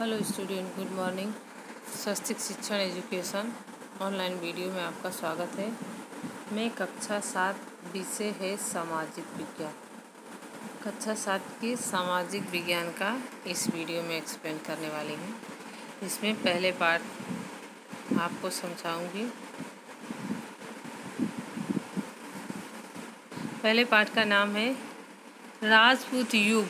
Hello student, good morning. Swastik Shikshan education online video में आपका स्वागत है। मैं कक्षा सात विषय है सामाजिक विज्ञान। कक्षा सात के सामाजिक विज्ञान का इस वीडियो में एक्सप्लेन करने वाली हूँ। इसमें पहले पार्ट आपको समझाऊँगी। पहले पार्ट का नाम है राजपूत युग,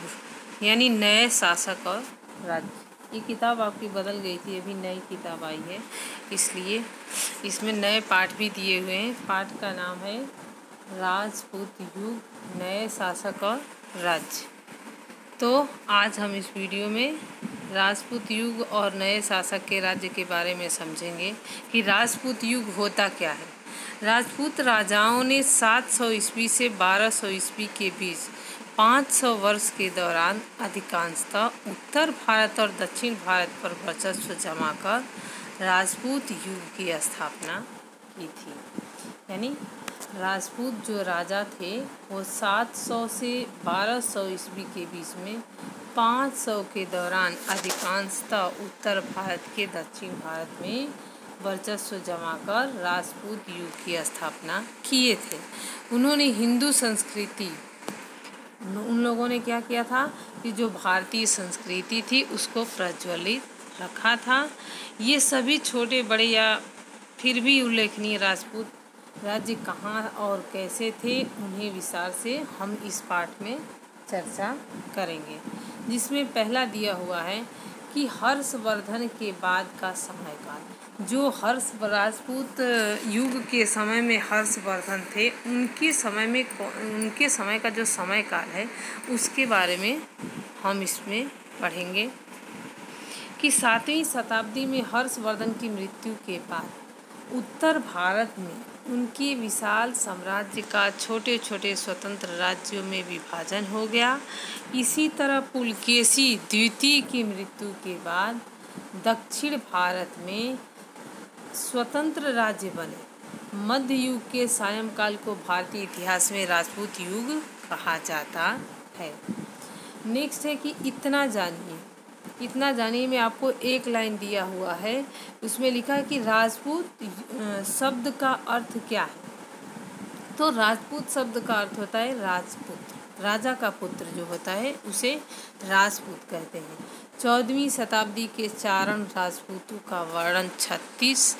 यानी नए शासक और राज्य। ये किताब आपकी बदल गई थी, अभी नई किताब आई है। इसलिए इसमें नए पाठ भी दिए हुए हैं। पाठ का नाम है, राजपूत युग, नए शासक और राज्य। तो आज हम इस वीडियो में राजपूत युग और नए शासक के राज्य के बारे में समझेंगे कि राजपूत युग होता क्या है। राजपूत राजाओं ने 700 ईस्वी से 1200 ईस्वी के बीच 500 वर्ष के दौरान अधिकांशतः उत्तर भारत और दक्षिण भारत पर वर्चस्व जमा कर राजपूत युग की स्थापना की थी। यानी राजपूत जो राजा थे, वो 700 से 1200 ईस्वी के बीच में 500 के दौरान अधिकांशतः उत्तर भारत के दक्षिण भारत में वर्चस्व जमा कर राजपूत युग की स्थापना किए थे। उन्होंने हिंदू संस्कृति उन लोगों ने क्या किया था कि जो भारतीय संस्कृति थी, उसको प्रज्वलित रखा था। ये सभी छोटे, बड़े या फिर भी उल्लेखनीय राजपूत राज्य कहाँ और कैसे थे, उन्हें विस्तार से हम इस पाठ में चर्चा करेंगे। जिसमें पहला दिया हुआ है कि हर्षवर्धन के बाद का समयकाल। जो हर्ष राजपूत युग के समय में हर्षवर्धन थे, उनके समय में उनके समय का जो समय काल है, उसके बारे में हम इसमें पढ़ेंगे कि सातवीं शताब्दी में हर्षवर्धन की मृत्यु के बाद उत्तर भारत में उनके विशाल साम्राज्य का छोटे छोटे स्वतंत्र राज्यों में विभाजन हो गया। इसी तरह पुलकेशी द्वितीय की मृत्यु के बाद दक्षिण भारत में स्वतंत्र राज्य बने। मध्य युग के सायंकाल को भारतीय इतिहास में राजपूत युग कहा जाता है। नेक्स्ट है कि इतना जानिए इतना जानिए, में आपको एक लाइन दिया हुआ है। उसमें लिखा है कि राजपूत शब्द का अर्थ क्या है? तो राजपूत शब्द का अर्थ होता है राजपूत। राजा का पुत्र जो होता है, उसे राजपूत कहते हैं। चौदहवीं शताब्दी के चारण राजपूतों का वर्णन छत्तीस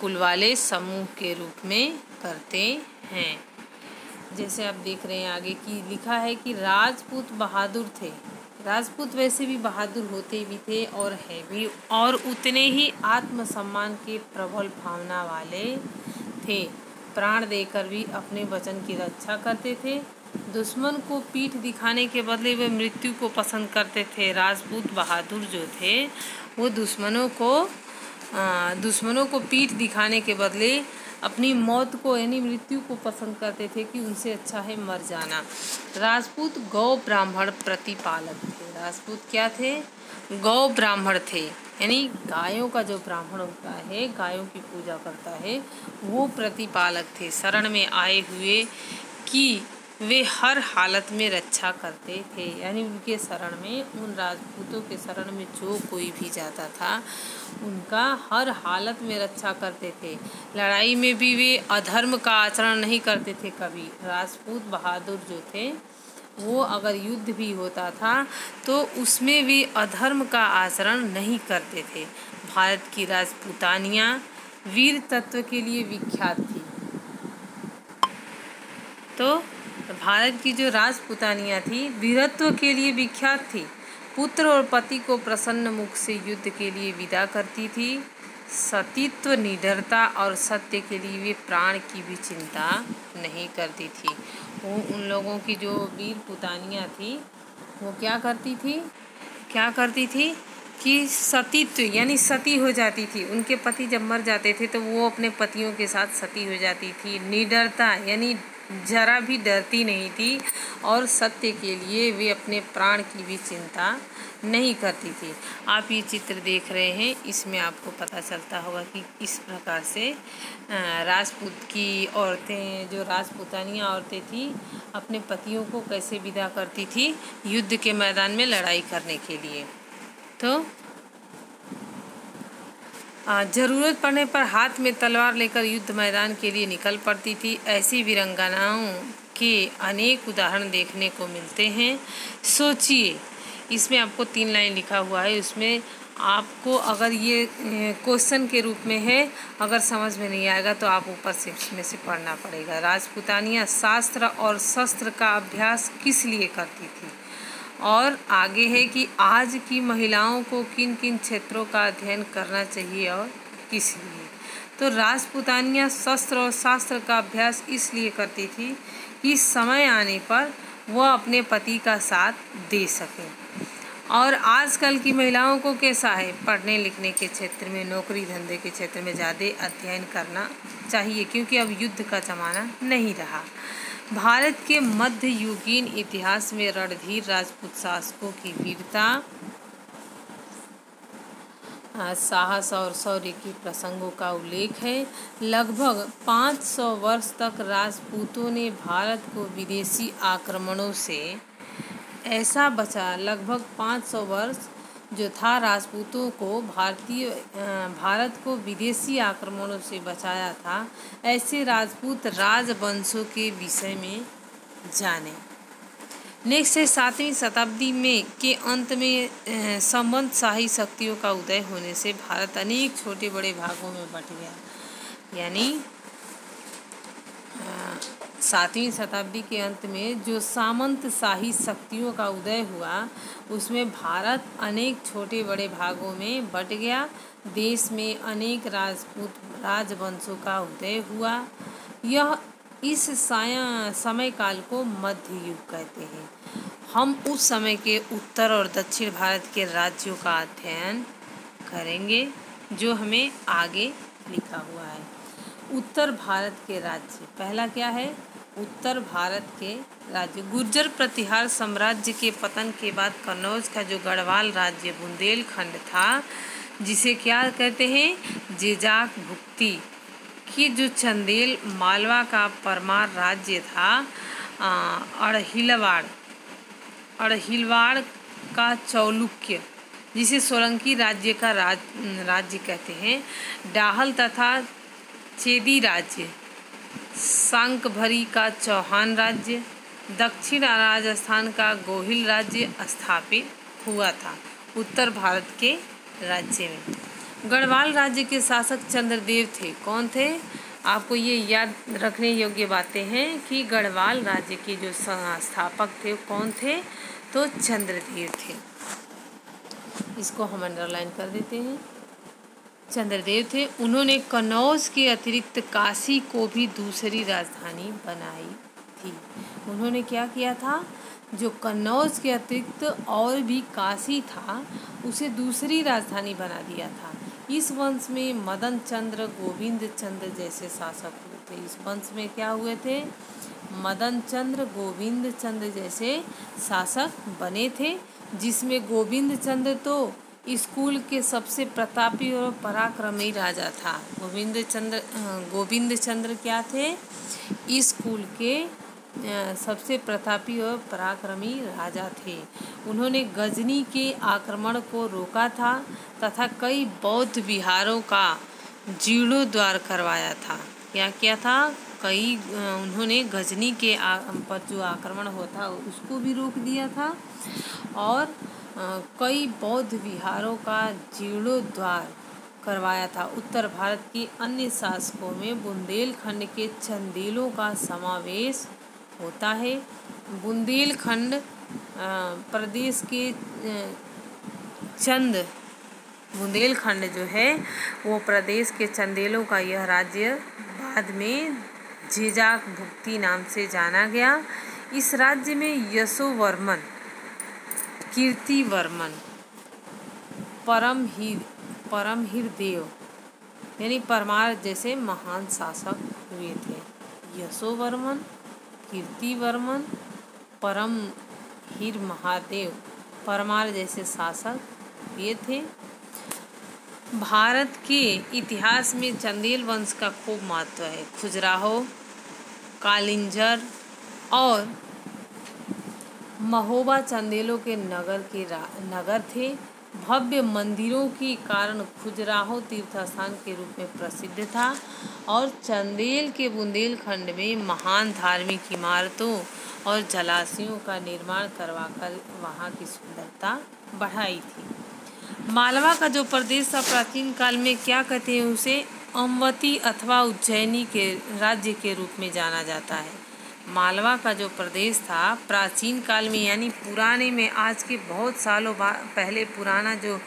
कुल वाले समूह के रूप में करते हैं। जैसे आप देख रहे हैं आगे की लिखा है कि राजपूत बहादुर थे। राजपूत वैसे भी बहादुर होते भी थे और है भी, और उतने ही आत्मसम्मान के प्रबल भावना वाले थे। प्राण देकर भी अपने वचन की रक्षा करते थे। दुश्मन को पीठ दिखाने के बदले वे मृत्यु को पसंद करते थे। राजपूत बहादुर जो थे, वो दुश्मनों को दुश्मनों को पीठ दिखाने के बदले अपनी मौत को, यानी मृत्यु को पसंद करते थे कि उनसे अच्छा है मर जाना। राजपूत गौ ब्राह्मण प्रतिपालक थे। राजपूत क्या थे? गौ ब्राह्मण थे। यानी गायों का जो ब्राह्मण होता है, गायों की पूजा करता है, वो प्रतिपालक थे। शरण में आए हुए कि वे हर हालत में रक्षा करते थे। यानी उनके शरण में, उन राजपूतों के शरण में जो कोई भी जाता था, उनका हर हालत में रक्षा करते थे। लड़ाई में भी वे अधर्म का आचरण नहीं करते थे कभी। राजपूत बहादुर जो थे, वो अगर युद्ध भी होता था तो उसमें भी अधर्म का आचरण नहीं करते थे। भारत की राजपूतानियाँ वीर तत्व के लिए विख्यात थी। तो भारत की जो राजपुतानियाँ थी, वीरत्व के लिए विख्यात थी। पुत्र और पति को प्रसन्न मुख से युद्ध के लिए विदा करती थी। सतीत्व, निडरता और सत्य के लिए वे प्राण की भी चिंता नहीं करती थी। वो उन लोगों की जो वीर पुतानियाँ थी, वो क्या करती थी? क्या करती थी? कि सतीत्व, यानी सती हो जाती थी। उनके पति जब मर जाते थे तो वो अपने पतियों के साथ सती हो जाती थी। निडरता, यानी जरा भी डरती नहीं थी और सत्य के लिए वे अपने प्राण की भी चिंता नहीं करती थी। आप ये चित्र देख रहे हैं, इसमें आपको पता चलता होगा कि इस प्रकार से राजपूत की औरतें, जो राजपूतानियाँ औरतें थी, अपने पतियों को कैसे विदा करती थी युद्ध के मैदान में लड़ाई करने के लिए। तो ज़रूरत पड़ने पर हाथ में तलवार लेकर युद्ध मैदान के लिए निकल पड़ती थी। ऐसी वीरंगनाओं के अनेक उदाहरण देखने को मिलते हैं। सोचिए, इसमें आपको तीन लाइन लिखा हुआ है। उसमें आपको अगर ये क्वेश्चन के रूप में है, अगर समझ में नहीं आएगा तो आप ऊपर से इसमें से पढ़ना पड़ेगा। राजपुतानिया शास्त्र और शस्त्र का अभ्यास किस लिए करती थी? और आगे है कि आज की महिलाओं को किन किन क्षेत्रों का अध्ययन करना चाहिए और किस लिए। तो राजपुतानिया शस्त्र और शास्त्र का अभ्यास इसलिए करती थी कि समय आने पर वह अपने पति का साथ दे सकें। और आजकल की महिलाओं को कैसा है? पढ़ने लिखने के क्षेत्र में, नौकरी धंधे के क्षेत्र में ज़्यादा अध्ययन करना चाहिए क्योंकि अब युद्ध का ज़माना नहीं रहा। भारत के मध्ययुगीन इतिहास में रणधीर राजपूत शासकों की वीरता साहस और शौर्य के प्रसंगों का उल्लेख है। लगभग 500 वर्ष तक राजपूतों ने भारत को विदेशी आक्रमणों से ऐसा बचा। लगभग 500 वर्ष जो था, राजपूतों को भारतीय भारत को विदेशी आक्रमणों से बचाया था, ऐसे राजपूत राजवंशों के विषय में जाने। नेक्स्ट है, सातवीं शताब्दी में के अंत में संबंध शाही शक्तियों का उदय होने से भारत अनेक छोटे बड़े भागों में बट गया। यानी सातवीं शताब्दी के अंत में जो सामंत शाही शक्तियों का उदय हुआ, उसमें भारत अनेक छोटे बड़े भागों में बट गया। देश में अनेक राजपूत राजवंशों का उदय हुआ। यह इस समय काल को मध्य युग कहते हैं। हम उस समय के उत्तर और दक्षिण भारत के राज्यों का अध्ययन करेंगे, जो हमें आगे लिखा हुआ है। उत्तर भारत के राज्य, पहला क्या है? उत्तर भारत के राज्य, गुर्जर प्रतिहार साम्राज्य के पतन के बाद कन्नौज का जो गढ़वाल राज्य बुंदेलखंड था, जिसे क्या कहते हैं? जेजाक भुक्ति। की जो चंदेल मालवा का परमार राज्य था अड़हिलवाड़ अड़हिलवाड़ का चौलुक्य, जिसे सोलंकी राज्य का राज, राज्य कहते हैं, डाहल तथा चेदी राज्य। सांकभरी का चौहान राज्य, दक्षिण राजस्थान का गोहिल राज्य स्थापित हुआ था, उत्तर भारत के राज्य में। गढ़वाल राज्य के शासक चंद्रदेव थे। कौन थे? आपको ये याद रखने योग्य बातें हैं कि गढ़वाल राज्य के जो संस्थापक थे, कौन थे? तो चंद्रदेव थे। इसको हम अंडरलाइन कर देते हैं। चंद्रदेव थे, उन्होंने कन्नौज के अतिरिक्त काशी को भी दूसरी राजधानी बनाई थी। उन्होंने क्या किया था? जो कन्नौज के अतिरिक्त और भी काशी था, उसे दूसरी राजधानी बना दिया था। इस वंश में मदन चंद्र, गोविंद चंद्र जैसे शासक हुए थे। इस वंश में क्या हुए थे? मदन चंद्र, गोविंद चंद्र जैसे शासक बने थे, जिसमें गोविंद चंद्र तो स्कूल के सबसे प्रतापी और पराक्रमी राजा था। गोविंद चंद्र गोविंद चंद्र क्या थे? स्कूल के सबसे प्रतापी और पराक्रमी राजा थे। उन्होंने गजनी के आक्रमण को रोका था तथा कई बौद्ध विहारों का जीर्णोद्वार करवाया था। क्या, किया था? कई उन्होंने गजनी के पर जो आक्रमण होता, उसको भी रोक दिया था। और कई बौद्ध विहारों का जीर्णोद्वार करवाया था। उत्तर भारत के अन्य शासकों में बुंदेलखंड के चंदेलों का समावेश होता है। बुंदेलखंड प्रदेश के चंद, बुंदेलखंड जो है, वो प्रदेश के चंदेलों का यह राज्य बाद में झेजाक भुक्ति नाम से जाना गया। इस राज्य में यशोवर्मन कीर्ति वर्मन, परम ही परम देव, यानी परमार जैसे महान शासक हुए थे। यशोवर्मन कीर्ति वर्मन, परम हीर महादेव, परमार जैसे शासक हुए थे। भारत के इतिहास में चंदेल वंश का खूब महत्व है। खुजराहो, कालिंजर और महोबा चंदेलों के नगर के नगर थे। भव्य मंदिरों के कारण खुजराहो तीर्थ स्थान के रूप में प्रसिद्ध था और चंदेल के बुंदेलखंड में महान धार्मिक इमारतों और जलाशयों का निर्माण करवाकर वहाँ की सुंदरता बढ़ाई थी। मालवा का जो प्रदेश था, प्राचीन काल में क्या कहते हैं उसे, अमवती अथवा उज्जैनी के राज्य के रूप में जाना जाता है। मालवा का जो प्रदेश था, प्राचीन काल में यानी पुराने में, आज के बहुत सालों पहले पुराना जो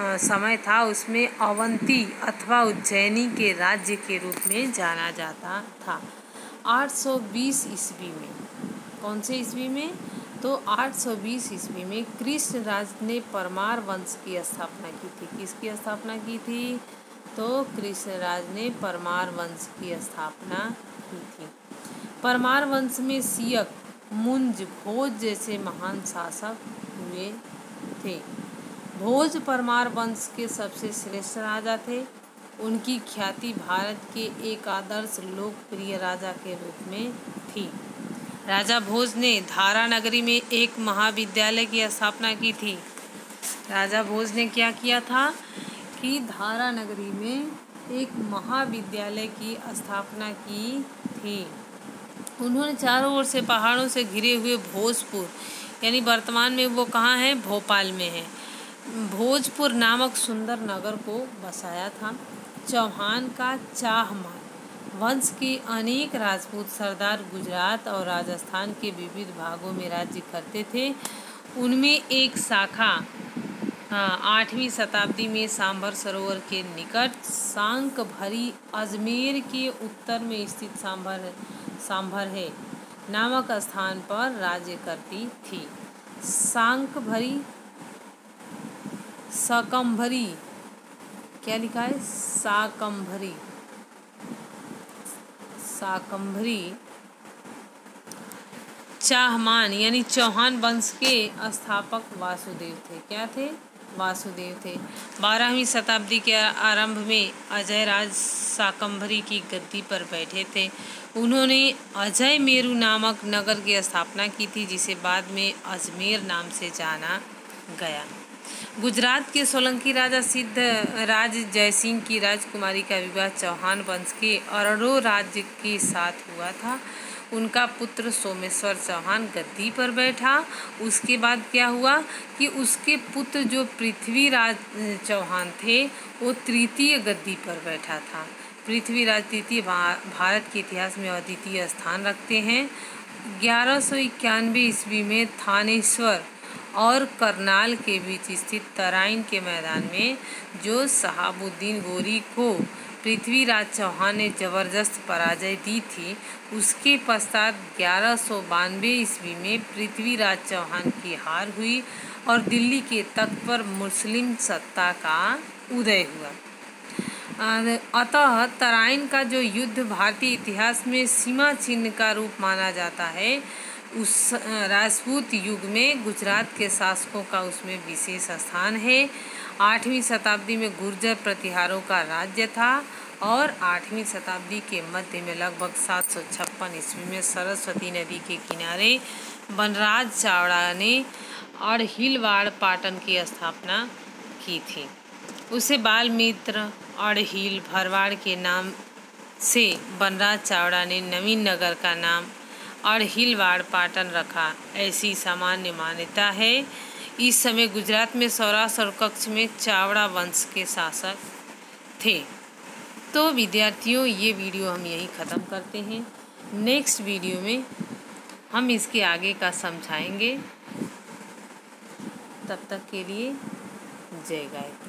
समय था, उसमें अवंती अथवा उज्जैनी के राज्य के रूप में जाना जाता था। 820 ईस्वी में। कौन से ईस्वी में? तो 820 ईस्वी में कृष्ण राज ने परमार वंश की स्थापना की थी। किसकी स्थापना की थी? तो कृष्ण राज ने परमार वंश की स्थापना की परमार वंश में सियक, मुंज, भोज जैसे महान शासक हुए थे। भोज परमार वंश के सबसे श्रेष्ठ राजा थे। उनकी ख्याति भारत के एक आदर्श लोकप्रिय राजा के रूप में थी। राजा भोज ने धारा नगरी में एक महाविद्यालय की स्थापना की थी। राजा भोज ने क्या किया था कि धारा नगरी में एक महाविद्यालय की स्थापना की थी। उन्होंने चारों ओर से पहाड़ों से घिरे हुए भोजपुर, यानी वर्तमान में वो कहाँ हैं? भोपाल में है। भोजपुर नामक सुंदर नगर को बसाया था चौहान का चाहमान। वंश के अनेक राजपूत सरदार गुजरात और राजस्थान के विविध भागों में राज्य करते थे। उनमें एक शाखा आठवीं शताब्दी में सांभर सरोवर के निकट सांक भरी अजमेर के उत्तर में स्थित सांभर सांभर है। नामक स्थान पर राज्य करती थी। सांक भरी क्या लिखा है? साकम्भरी साकम्भरी चाहमान, यानी चौहान वंश के स्थापक वासुदेव थे। क्या थे? वासुदेव थे। बारहवीं शताब्दी के आरंभ में अजय राज साकम्भरी की गद्दी पर बैठे थे। उन्होंने अजय मेरू नामक नगर की स्थापना की थी, जिसे बाद में अजमेर नाम से जाना गया। गुजरात के सोलंकी राजा सिद्ध राज जयसिंह की राजकुमारी का विवाह चौहान वंश के अरड़ो राज्य के साथ हुआ था। उनका पुत्र सोमेश्वर चौहान गद्दी पर बैठा। उसके बाद क्या हुआ कि उसके पुत्र जो पृथ्वीराज चौहान थे, वो तृतीय गद्दी पर बैठा था। पृथ्वीराज तृतीय भारत के इतिहास में अद्वितीय स्थान रखते हैं। ग्यारह सौ इक्यानवे ईस्वी में थानेश्वर और करनाल के बीच स्थित तराइन के मैदान में जो शहाबुद्दीन गोरी को पृथ्वीराज चौहान ने ज़बरदस्त पराजय दी थी। उसके पश्चात ग्यारह सौ बानवे ईस्वी में पृथ्वीराज चौहान की हार हुई और दिल्ली के तख्त पर मुस्लिम सत्ता का उदय हुआ। अतः तराइन का जो युद्ध भारतीय इतिहास में सीमा चिन्ह का रूप माना जाता है उस राजपूत युग में गुजरात के शासकों का उसमें विशेष स्थान है। आठवीं शताब्दी में गुर्जर प्रतिहारों का राज्य था और आठवीं शताब्दी के मध्य में लगभग सात सौ छप्पन ईस्वी में सरस्वती नदी के किनारे बनराज चावड़ा ने अड़हिलवाड़ पाटन की स्थापना की थी। उसे बाल मित्र अड़हिल भरवाड़ के नाम से बनराज चावड़ा ने नवीन नगर का नाम अड़हिलवाड़ पाटन रखा। ऐसी सामान्य मान्यता है। इस समय गुजरात में सौराष्ट्र और कक्ष में चावड़ा वंश के शासक थे। तो विद्यार्थियों, ये वीडियो हम यहीं ख़त्म करते हैं। नेक्स्ट वीडियो में हम इसके आगे का समझाएँगे। तब तक के लिए जय गायत्री।